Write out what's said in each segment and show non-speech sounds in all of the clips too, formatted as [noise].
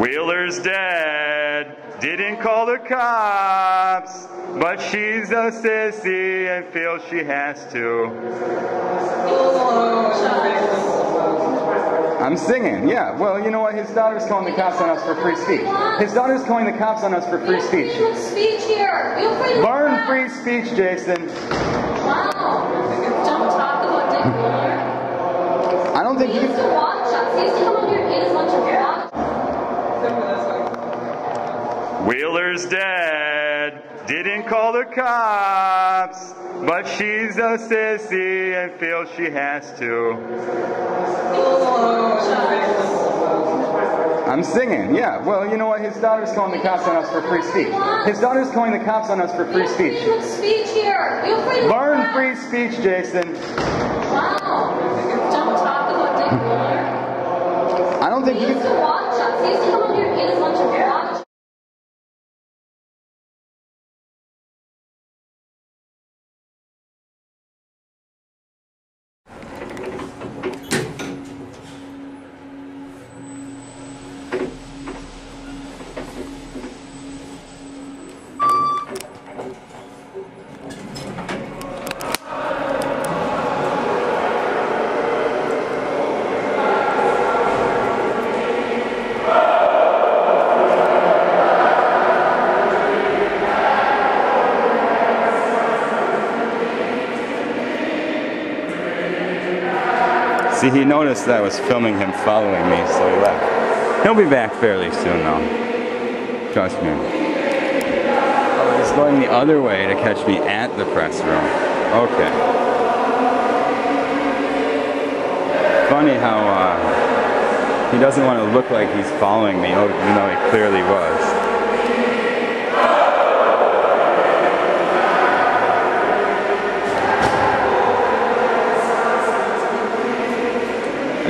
Wheeler's dead. Didn't call the cops, but she's a sissy and feels she has to. I'm singing, yeah. Well, you know what? His daughter's calling the cops on us for free speech. His daughter's calling the cops on us for free speech. Freedom of speech here. Feel free Learn free speech, Jason. Wow. Don't think He used to watch us. He used to come up here and eat as much as watch. Wheeler's dead. Didn't call the cops, but she's a sissy and feels she has to. I'm singing, yeah. Well, you know what? His daughter's calling the cops on us for free speech. His daughter's calling the cops on us for free speech. Freedom speech here. Feel free to Learn free speech, Jason. Wow. Wheeler. I don't think He you. used to watch us. He used to come up here and eat as much as watch. See, he noticed that I was filming him following me, so he left. He'll be back fairly soon, though. Trust me. Oh, he's going the other way to catch me at the press room. Okay. Funny how uh, he doesn't want to look like he's following me, even though he clearly was.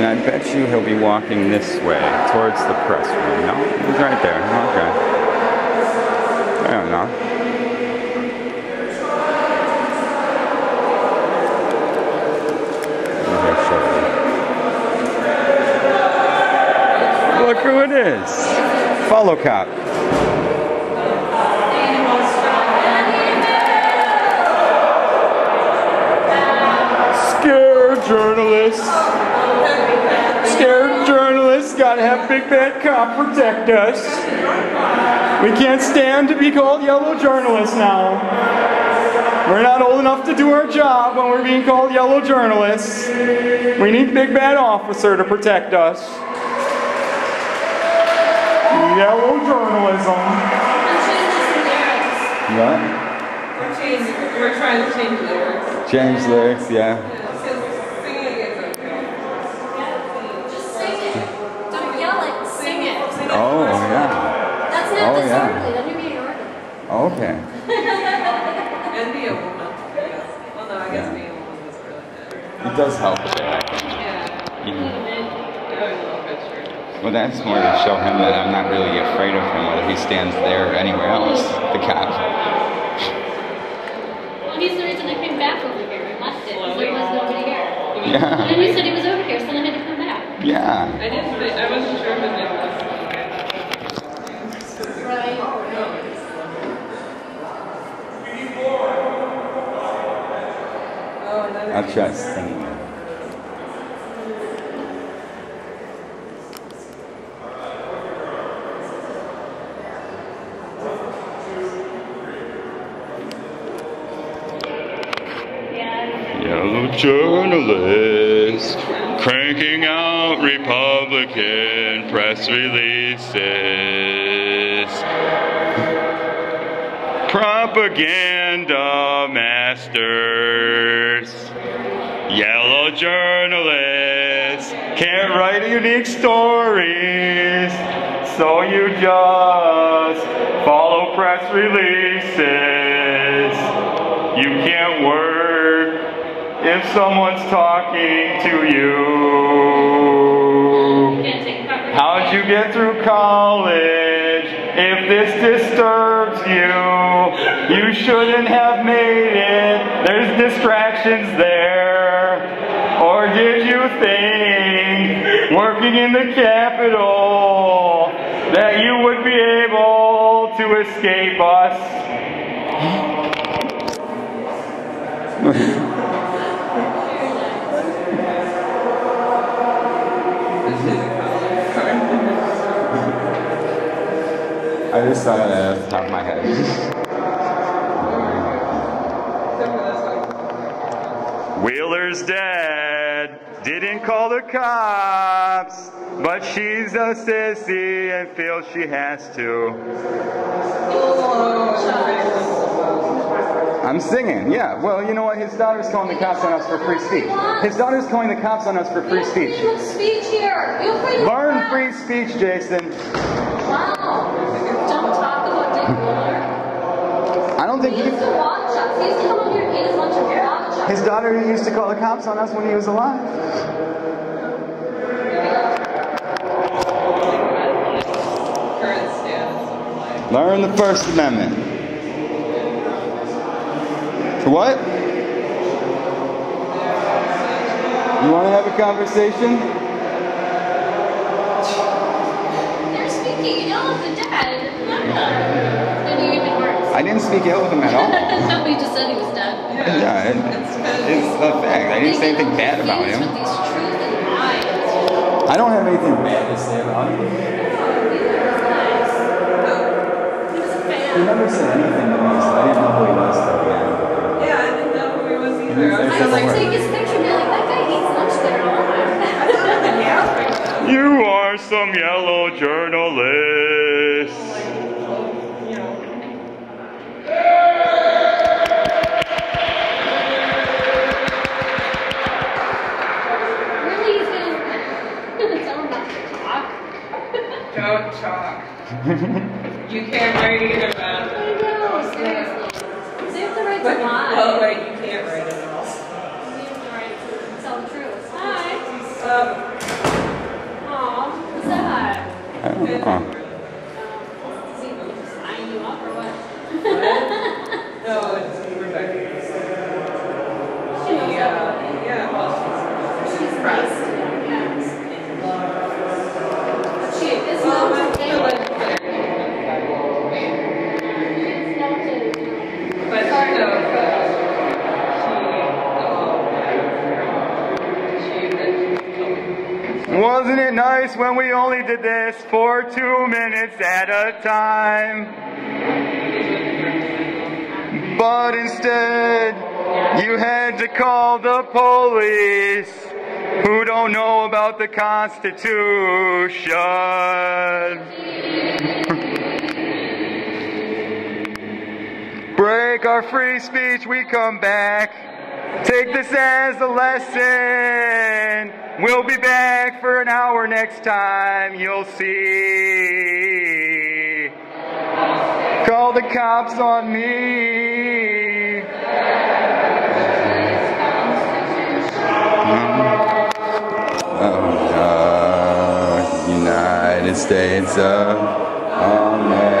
And I bet you he'll be walking this way, towards the press room. No, he's right there. Okay. I don't know. Look who it is. Follow cop. Scared journalists. Scared gotta have Big Bad Cop protect us. We can't stand to be called yellow journalists now. We're not old enough to do our job when we're being called yellow journalists. We need Big Bad Officer to protect us. Yellow journalism. What? We're changing. We're trying to change lyrics. Change lyrics, yeah. Yeah, because singing is okay. Just sing it. Don't yell it. Sing it. Sing it. Oh, yeah. That's not Oh, yeah. disorderly. Then you're being orderly. Oh, okay. [laughs] And be a woman. Yes. Well, no, I guess Yeah. being a woman was really good. It does help a bit, I think. Yeah. That was a little bit true. Well, that's more to show him that I'm not really afraid of him, whether he stands there or anywhere else. The cat. Well, he's the reason I came back over here and left it because there was nobody here. And Yeah. then you said he was over here, so then I had to come back. Yeah. I didn't think, I wasn't sure if it was. I'll singing. Yellow journalist cranking out Republican press releases. Propaganda masters. Yellow journalists can't write unique stories, so you just follow press releases. You can't work if someone's talking to you. How'd you get through college? If this disturbs you, you shouldn't have made it. There's distractions there. Or did you think working in the Capitol that you would be able to escape us. I just thought of that off the top of my head. Wheeler's dead. Didn't call the cops, but she's a sissy and feels she has to. I'm singing, yeah. Well, you know what? His daughter's calling the cops on us for free speech. His daughter's calling the cops on us for free speech. Freedom speech here. Feel free to Learn free speech, Jason. His daughter used to call the cops on us when he was alive. Current status of life. Learn the First Amendment. What? You want to have a conversation? They're speaking ill of the dead. And you even worse. I didn't speak ill of him at all. [laughs] Somebody just said he was dead. Yeah, it, it's a fact. I didn't say anything bad about him. With these truth and lies. I don't have anything bad to say about him. Wheeler was nice. He was a He fan. never said anything to me, so I didn't know who he was till. Yeah, I didn't know who he was either. I was I just used like, to take his picture and be like, that guy eats lunch there all the I thought it was a time. gas. You are some yellow journalist. You can't write either, man. I know, seriously. Have the right But, to lie. oh, wait, you can't write it at all. They have the right to tell the truth. Hi. Um, Aw, what's that? I don't know. Is he just eyeing you up or what? no, it's Rebecca. She knows uh, yeah, well, she's, She's nice to him, yes. But she is well, not I'm okay still with like, it. It's not to- but no, but she, um, she mentioned When we only did this for two minutes at a time? But instead, you had to call the police who don't know about the Constitution. [laughs] Break our free speech, we come back. Take this as a lesson. We'll be back for an hour next time, you'll see. Call the cops on me. Oh, the United States of America.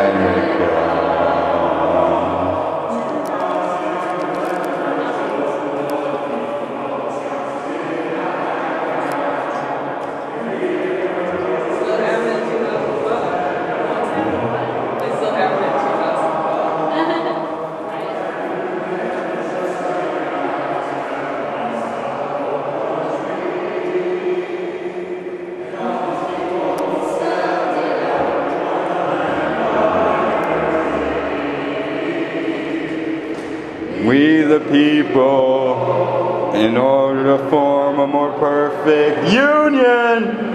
People, in order to form a more perfect union.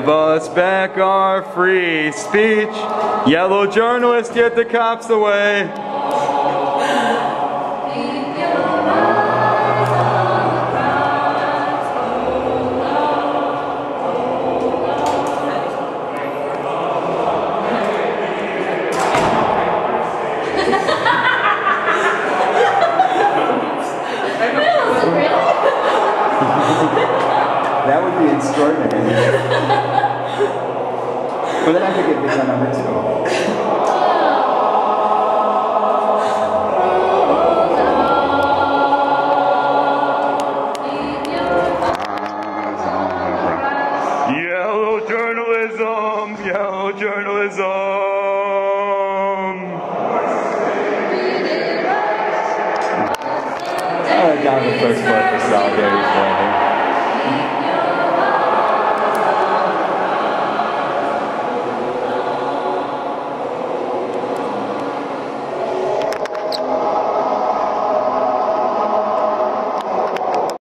Give us back our free speech. Yellow journalists get the cops away. That would be extraordinary. [laughs] but then I could get big on number two. Yellow journalism, yellow journalism. Down the first foot for solidarity planning.